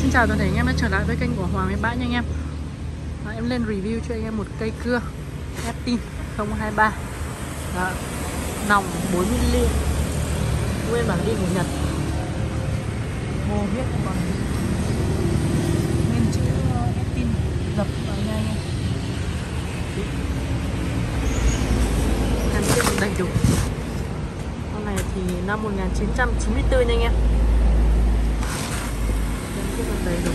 Xin chào toàn thể anh em đã trở lại với kênh của Hoàng Nguyễn Bãi nha anh em. Đó, Em lên review cho anh em một cây cưa Estin 023 Đó, Nòng 40mm Nguyên bản đi của Nhật. Mô biết còn Nguyên chữ ờ, Estin dập vào nha anh em. Em viết đầy đủ. Con này thì năm 1994 nha anh em rất là đầy đủ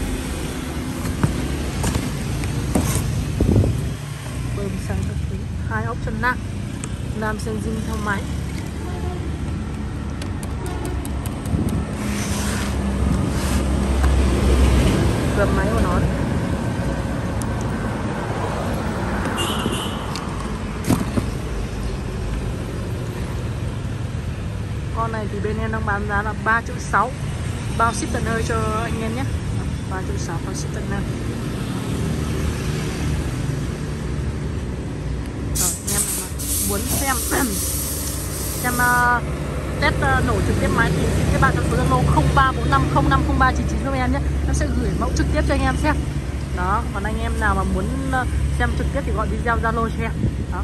bơm xăng các thứ hai ốc chân nặng. Làm xăng dinh theo máy. Gầm máy của nó đấy. con này thì bên em đang bán giá là 3 triệu 6 bao ship tận nơi cho anh em nhé. Ba triệu sáu bao ship tận nơi. Rồi anh em muốn xem. Xem uh, test uh, nổ trực tiếp máy thì xin các bạn cho số zalo 0345050399 giúp em nhé. Em sẽ gửi mẫu trực tiếp cho anh em xem. Đó còn anh em nào mà muốn uh, xem trực tiếp thì gọi video zalo cho em đó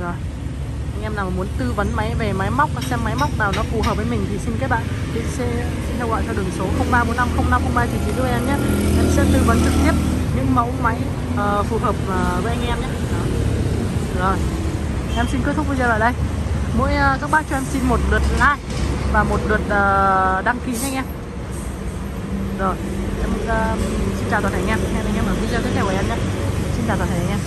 rồi anh em nào muốn tư vấn máy về máy móc xem máy móc nào nó phù hợp với mình thì xin các bạn đi xe xin theo gọi theo đường số 0345050399 giúp em nhé. Em sẽ tư vấn trực tiếp những mẫu máy uh, phù hợp uh, với anh em nhé. Đó. rồi. Em xin kết thúc video ở đây. Mỗi uh, các bác cho em xin một lượt like và một lượt uh, đăng ký nha anh em. Rồi. Em uh, xin chào toàn thể anh em. Hẹn anh em ở video tiếp theo của em nhé. Xin chào toàn thể anh em.